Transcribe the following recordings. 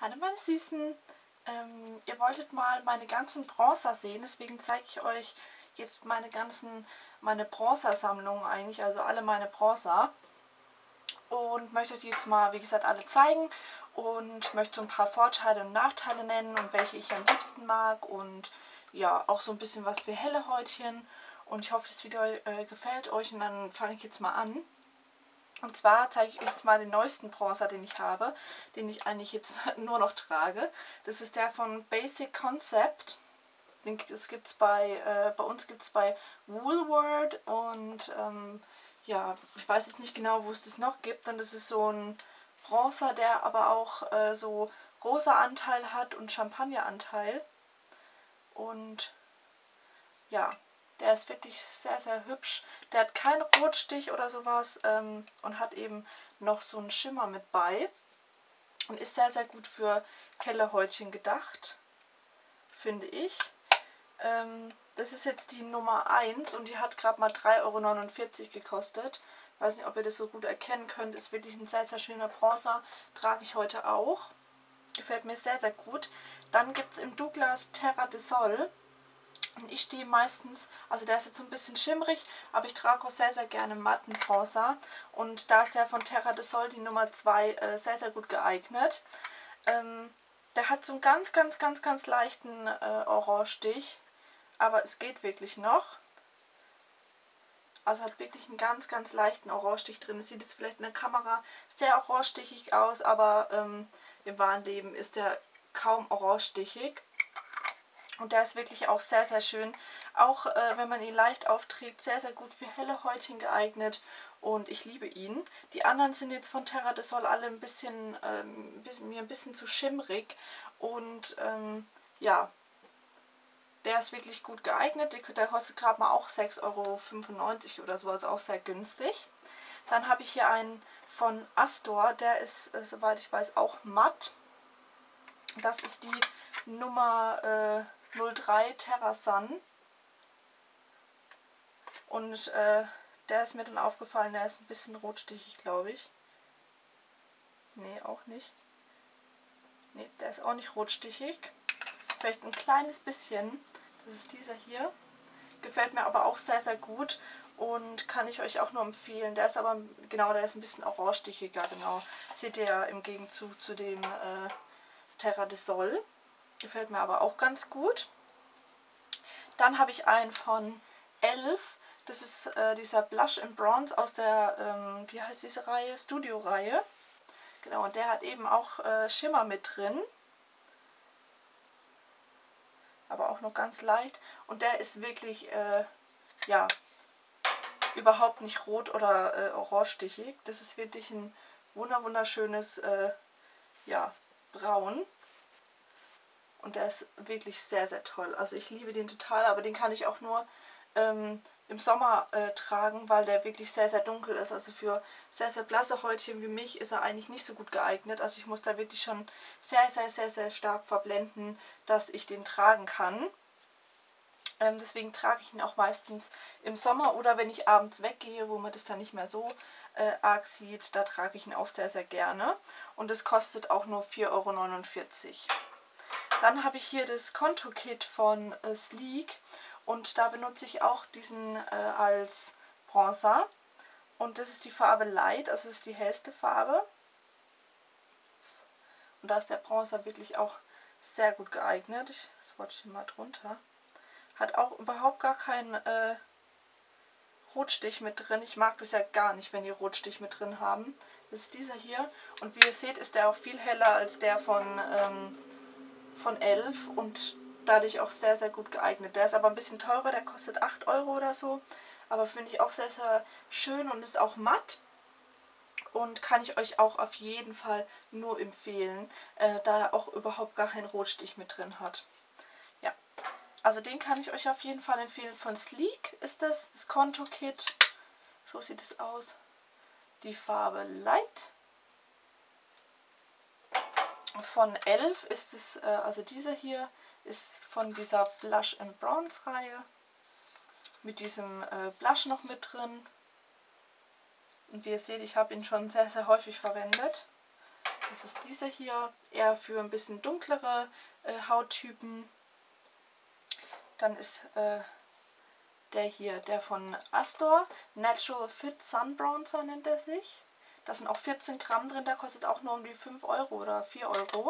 Hallo meine Süßen, ähm, ihr wolltet mal meine ganzen Bronzer sehen, deswegen zeige ich euch jetzt meine ganzen, meine Bronzer-Sammlung eigentlich, also alle meine Bronzer. Und möchte euch jetzt mal, wie gesagt, alle zeigen und möchte so ein paar Vorteile und Nachteile nennen und welche ich am liebsten mag und ja, auch so ein bisschen was für helle Häutchen. Und ich hoffe, das Video äh, gefällt euch und dann fange ich jetzt mal an. Und zwar zeige ich euch jetzt mal den neuesten Bronzer, den ich habe, den ich eigentlich jetzt nur noch trage. Das ist der von Basic Concept. Das gibt's bei, äh, bei uns gibt es bei Woolworth und ähm, ja, ich weiß jetzt nicht genau, wo es das noch gibt. Und das ist so ein Bronzer, der aber auch äh, so rosa Anteil hat und Champagner Anteil. Und ja, der ist wirklich sehr, sehr hübsch. Der hat keinen Rotstich oder sowas ähm, und hat eben noch so einen Schimmer mit bei. Und ist sehr, sehr gut für helle Häutchen gedacht, finde ich. Ähm, das ist jetzt die Nummer 1 und die hat gerade mal 3,49 Euro gekostet. Weiß nicht, ob ihr das so gut erkennen könnt. Ist wirklich ein sehr, sehr schöner Bronzer. Trage ich heute auch. Gefällt mir sehr, sehr gut. Dann gibt es im Douglas Terra de Sol und ich stehe meistens, also der ist jetzt so ein bisschen schimmrig, aber ich trage auch sehr, sehr gerne matten Bronzer. Und da ist der von Terra de Sol, die Nummer 2, äh, sehr, sehr gut geeignet. Ähm, der hat so einen ganz, ganz, ganz, ganz leichten äh, Orange-Stich, aber es geht wirklich noch. Also hat wirklich einen ganz, ganz leichten Orange-Stich drin. Es sieht jetzt vielleicht in der Kamera sehr orange-stichig aus, aber ähm, im wahren Leben ist der kaum orange-stichig. Und der ist wirklich auch sehr, sehr schön. Auch äh, wenn man ihn leicht aufträgt, sehr, sehr gut für helle Häutchen geeignet. Und ich liebe ihn. Die anderen sind jetzt von Terra de Sol alle ein bisschen, ähm, bisschen mir ein bisschen zu schimmrig. Und ähm, ja, der ist wirklich gut geeignet. Der kostet gerade mal auch 6,95 Euro oder so, also auch sehr günstig. Dann habe ich hier einen von Astor, der ist, äh, soweit ich weiß, auch matt. Das ist die Nummer... Äh, 03 Terrasun. Und äh, der ist mir dann aufgefallen, der ist ein bisschen rotstichig, glaube ich. Nee, auch nicht. Nee, der ist auch nicht rotstichig. Vielleicht ein kleines bisschen. Das ist dieser hier. Gefällt mir aber auch sehr, sehr gut und kann ich euch auch nur empfehlen. Der ist aber, genau, der ist ein bisschen orange-stichiger, genau. Seht ihr ja im Gegenzug zu dem äh, Terra de Sol. Gefällt mir aber auch ganz gut. Dann habe ich einen von Elf. Das ist äh, dieser Blush in Bronze aus der, ähm, wie heißt diese Reihe? Studio-Reihe. Genau, und der hat eben auch äh, Schimmer mit drin. Aber auch nur ganz leicht. Und der ist wirklich, äh, ja, überhaupt nicht rot oder äh, orangestichig. Das ist wirklich ein wunderschönes, äh, ja, Braun. Und der ist wirklich sehr, sehr toll. Also ich liebe den total, aber den kann ich auch nur ähm, im Sommer äh, tragen, weil der wirklich sehr, sehr dunkel ist. Also für sehr, sehr blasse Häutchen wie mich ist er eigentlich nicht so gut geeignet. Also ich muss da wirklich schon sehr, sehr, sehr, sehr stark verblenden, dass ich den tragen kann. Ähm, deswegen trage ich ihn auch meistens im Sommer oder wenn ich abends weggehe, wo man das dann nicht mehr so äh, arg sieht, da trage ich ihn auch sehr, sehr gerne. Und es kostet auch nur 4,49 Euro. Dann habe ich hier das Konto-Kit von äh, Sleek und da benutze ich auch diesen äh, als Bronzer. Und das ist die Farbe Light, also ist die hellste Farbe. Und da ist der Bronzer wirklich auch sehr gut geeignet. Ich swatche hier mal drunter. Hat auch überhaupt gar keinen äh, Rotstich mit drin. Ich mag das ja gar nicht, wenn die Rotstich mit drin haben. Das ist dieser hier. Und wie ihr seht, ist der auch viel heller als der von ähm, von 11 und dadurch auch sehr, sehr gut geeignet. Der ist aber ein bisschen teurer, der kostet 8 Euro oder so. Aber finde ich auch sehr, sehr schön und ist auch matt. Und kann ich euch auch auf jeden Fall nur empfehlen, äh, da er auch überhaupt gar keinen Rotstich mit drin hat. Ja, also den kann ich euch auf jeden Fall empfehlen. Von Sleek ist das, das Konto-Kit. So sieht es aus. Die Farbe Light von 11 ist es, äh, also dieser hier ist von dieser Blush and Bronze Reihe mit diesem äh, Blush noch mit drin. Und wie ihr seht, ich habe ihn schon sehr, sehr häufig verwendet. Das ist dieser hier, eher für ein bisschen dunklere äh, Hauttypen. Dann ist äh, der hier, der von Astor, Natural Fit Sun Bronzer nennt er sich. Da sind auch 14 Gramm drin, der kostet auch nur um die 5 Euro oder 4 Euro.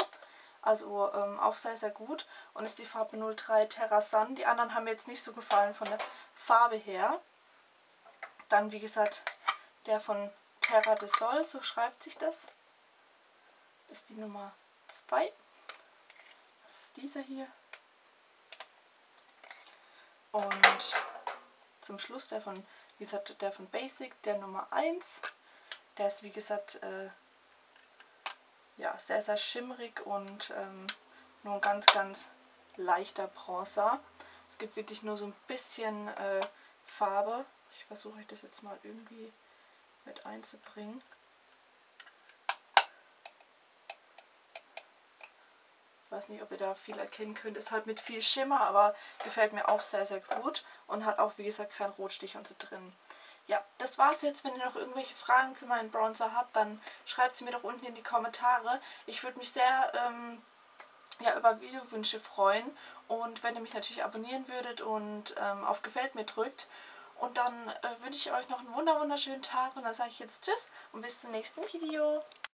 Also ähm, auch sehr, sehr gut. Und ist die Farbe 03 Terra Sun. Die anderen haben mir jetzt nicht so gefallen von der Farbe her. Dann, wie gesagt, der von Terra de Sol, so schreibt sich das. Ist die Nummer 2. Das ist dieser hier. Und zum Schluss der von, wie gesagt, der von Basic, der Nummer 1. Der ist, wie gesagt, äh, ja, sehr, sehr schimmrig und ähm, nur ein ganz, ganz leichter Bronzer. Es gibt wirklich nur so ein bisschen äh, Farbe. Ich versuche euch das jetzt mal irgendwie mit einzubringen. Ich weiß nicht, ob ihr da viel erkennen könnt. Ist halt mit viel Schimmer, aber gefällt mir auch sehr, sehr gut. Und hat auch, wie gesagt, keinen Rotstich und so drin. Ja, das war's jetzt. Wenn ihr noch irgendwelche Fragen zu meinem Bronzer habt, dann schreibt sie mir doch unten in die Kommentare. Ich würde mich sehr ähm, ja, über Videowünsche freuen. Und wenn ihr mich natürlich abonnieren würdet und ähm, auf Gefällt mir drückt. Und dann äh, wünsche ich euch noch einen wunderschönen Tag. Und dann sage ich jetzt Tschüss und bis zum nächsten Video.